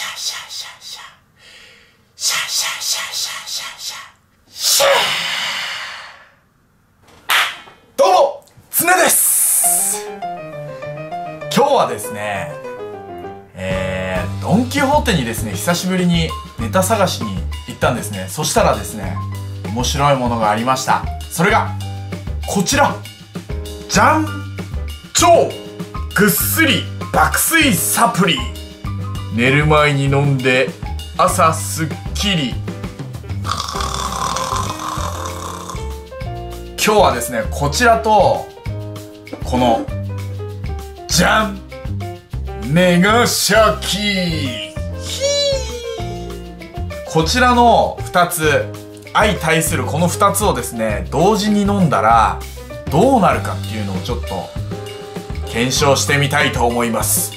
シャシャシャシャ。シャシャシャシャシャ。シャシャどうもつねです。今日はですねえー、ドン・キホーテにですね久しぶりにネタ探しに行ったんですね。そしたらですね面白いものがありました。それがこちら。じゃん超ぐっすり爆睡サプリ。寝る前に飲んで朝すっきり。今日はですねこちらとこのじゃんメガシャキこちらの2つ相対するこの2つをですね同時に飲んだらどうなるかっていうのをちょっと検証してみたいと思います、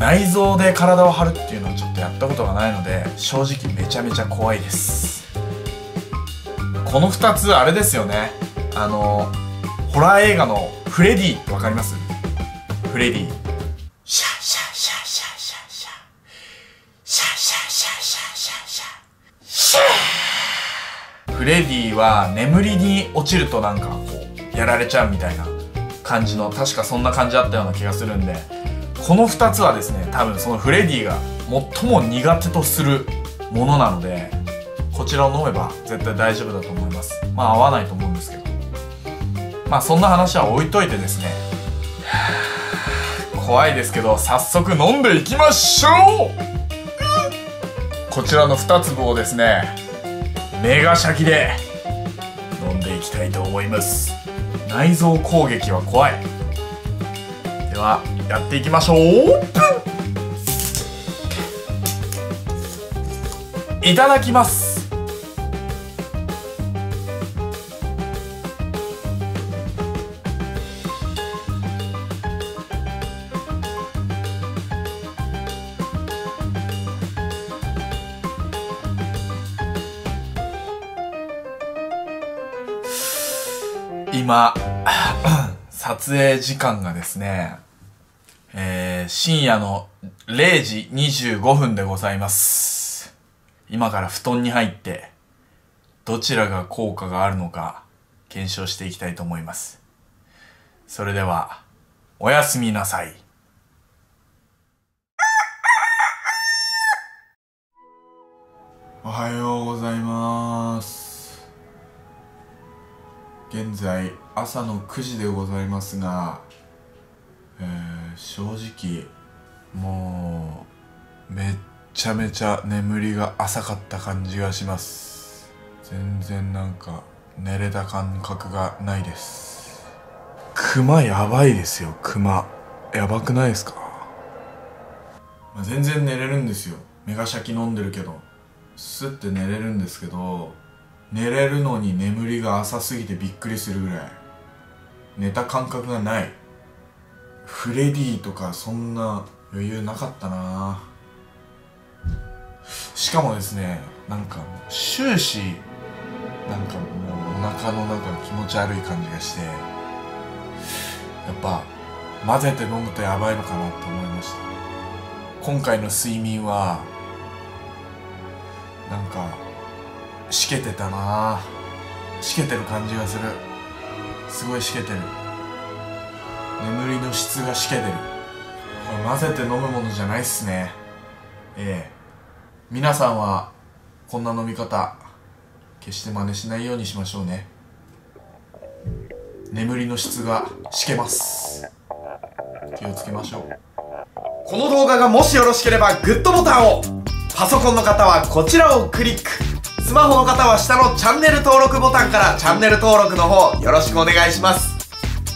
内臓で体を張るっていうのをちょっとやったことがないので正直めちゃめちゃ怖いです。この2つあれですよね。あのホラー映画のフレディってわかります？フレディ。シャシャシャシャシャシャ。シャシャシャシャシャシャ。シャ。フレディは眠りに落ちるとなんかこうやられちゃうみたいな感じの確かそんな感じあったような気がするんでこの2つはですね多分そのフレディが最も苦手とするものなのでこちらを飲めば絶対大丈夫だと思います。まあ合わないと思うんですけど。まあそんな話は置いといてですね。怖いですけど早速飲んでいきましょう！こちらの2粒をですね。メガシャキで飲んでいきたいと思います。内臓攻撃は怖い。ではやっていきましょう。いただきます。今 撮影時間がですねえー、深夜の0時25分でございます。今から布団に入ってどちらが効果があるのか検証していきたいと思います。それではおやすみなさい。おはようございます。現在朝の9時でございますがえー、正直もうめっちゃめちゃ眠りが浅かった感じがします。全然なんか寝れた感覚がないです。クマやばいですよ。クマやばくないですか、まあ、全然寝れるんですよ。メガシャキ飲んでるけど。スッて寝れるんですけど寝れるのに眠りが浅すぎてびっくりするぐらい。寝た感覚がない。フレディとかそんな余裕なかったな。しかもですねなんか終始なんかもうお腹の中が気持ち悪い感じがしてやっぱ混ぜて飲むとやばいのかなと思いました。今回の睡眠はなんかしけてたな。しけてる感じがする。すごいしけてる。眠りの質がしけてる。これ混ぜて飲むものじゃないっすね。ええ。皆さんはこんな飲み方決して真似しないようにしましょうね。眠りの質がしけます。気をつけましょう。この動画がもしよろしければグッドボタンを。パソコンの方はこちらをクリック。スマホの方は下のチャンネル登録ボタンからチャンネル登録の方よろしくお願いします。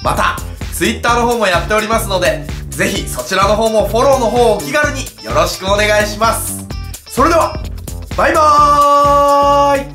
また Twitter の方もやっておりますのでぜひそちらの方もフォローの方をお気軽によろしくお願いします。それではバイバーイ